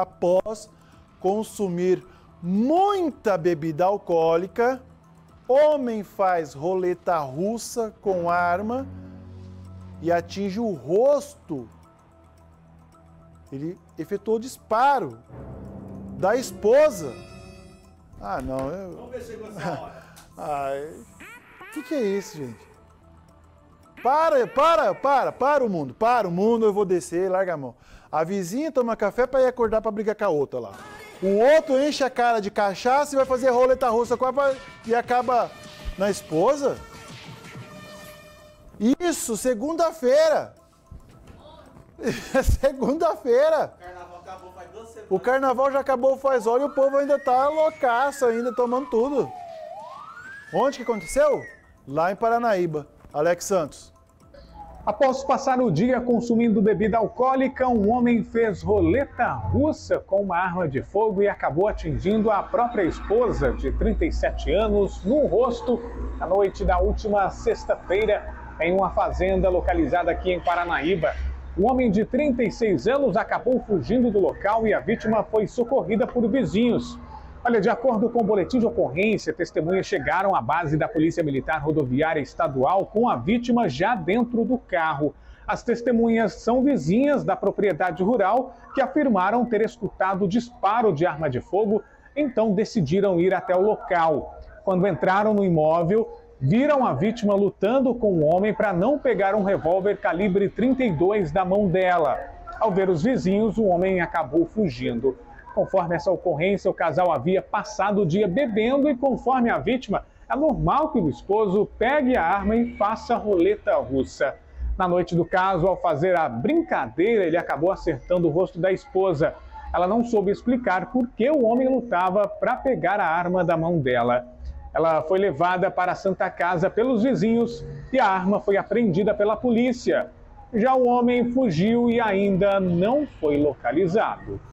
após consumir muita bebida alcoólica, homem faz roleta russa com arma e atinge o rosto. Ele efetuou o disparo da esposa. Ah, não. Eu... Vamos ver se você Ai, o que, que é isso, gente? Para, para, para, para o mundo, para o mundo, eu vou descer, larga a mão. A vizinha toma café para ir acordar para brigar com a outra lá. O outro enche a cara de cachaça e vai fazer roleta russa com a e acaba na esposa. Isso, segunda-feira. segunda-feira. O carnaval já acabou faz hora e o povo ainda tá loucaço, ainda tomando tudo. Onde que aconteceu? Lá em Paranaíba. Alex Santos. Após passar o dia consumindo bebida alcoólica, um homem fez roleta russa com uma arma de fogo e acabou atingindo a própria esposa, de 37 anos, no rosto, na noite da última sexta-feira, em uma fazenda localizada aqui em Paranaíba. O homem de 36 anos acabou fugindo do local e a vítima foi socorrida por vizinhos. Olha, de acordo com o boletim de ocorrência, testemunhas chegaram à base da Polícia Militar Rodoviária Estadual com a vítima já dentro do carro. As testemunhas são vizinhas da propriedade rural que afirmaram ter escutado disparo de arma de fogo, então decidiram ir até o local. Quando entraram no imóvel, viram a vítima lutando com um homem para não pegar um revólver calibre 32 da mão dela. Ao ver os vizinhos, o homem acabou fugindo. Conforme essa ocorrência, o casal havia passado o dia bebendo e, conforme a vítima, é normal que o esposo pegue a arma e faça roleta russa. Na noite do caso, ao fazer a brincadeira, ele acabou acertando o rosto da esposa. Ela não soube explicar por que o homem lutava para pegar a arma da mão dela. Ela foi levada para a Santa Casa pelos vizinhos e a arma foi apreendida pela polícia. Já o homem fugiu e ainda não foi localizado.